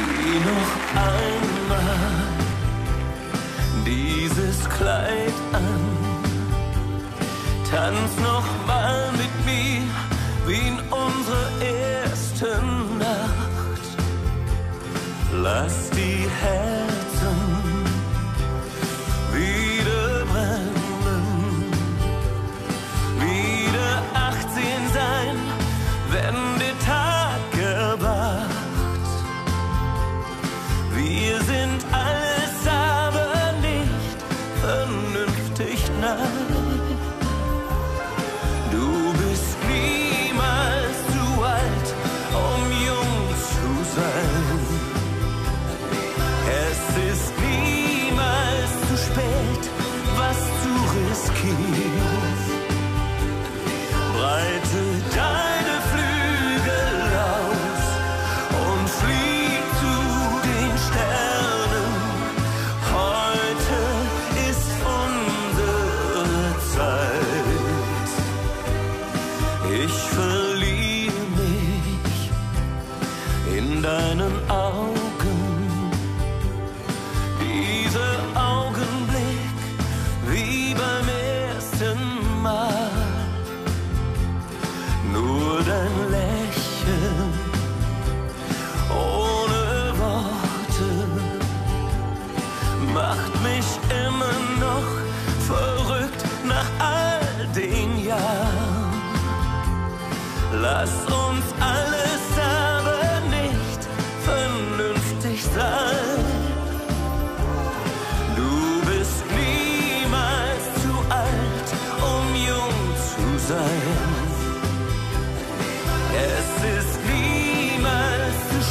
Zieh noch einmal dieses Kleid an. Tanz noch mal mit mir wie in unserer ersten Nacht. Lass die Herzen night in deinen Augen. Dieser Augenblick wie beim ersten Mal. Nur dein Lächeln ohne Worte macht mich immer noch verrückt nach all den Jahren. Lass uns alles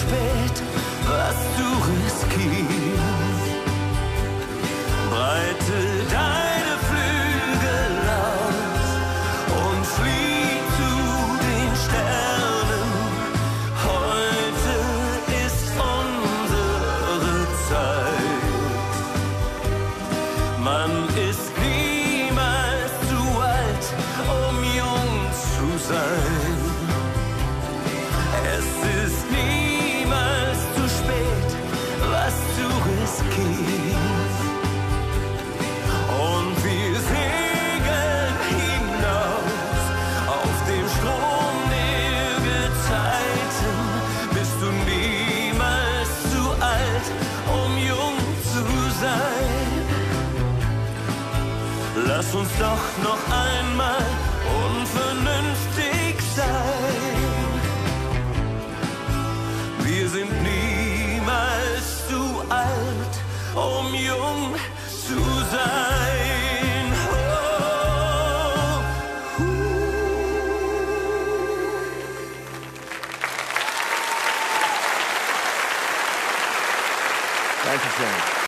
spät, was zu riskieren. Lass uns doch noch einmal unvernünftig sein. Wir sind niemals zu alt, um jung zu sein. Oh, Dankeschön.